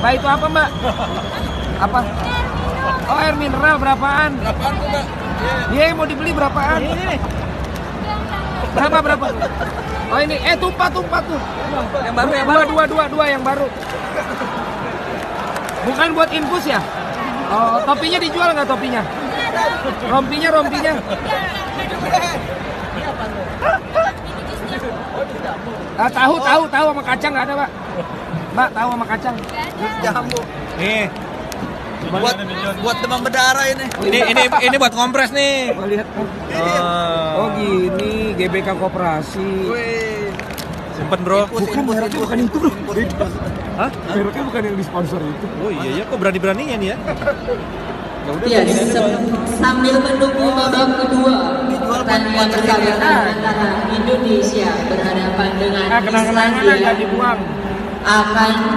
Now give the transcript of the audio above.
Mbak itu apa mbak? Apa? Oh air mineral berapaan? Berapaan tuh mbak? Iya mau dibeli berapaan? Berapa berapa? Oh ini eh tumpah tumpah tuh. Yang baru yang baru. dua dua dua yang baru. Bukan buat infus ya? Oh topinya dijual nggak topinya? Rompinya rompinya. Ah, tahu tahu tahu sama kacang nggak ada pak? Mbak tahu sama kacang? Jambu. Nih, Buat buat demam berdarah ini. ini ini ini buat kompres nih. Gua lihat. Oh, Oh gini GBK Koperasi. Wih. simpen bro. Infus, infus, mereknya bukan itu, bro. Hah? Mereknya bukan yang disponsor itu. Oh iya ya, kok berani-beraninya nih ya? Ya, sem- sambil menunggu babak kedua pertandingan bersahabat antara Indonesia berhadapan dengan kenang-kenangan Islandia nggak dibuang. akan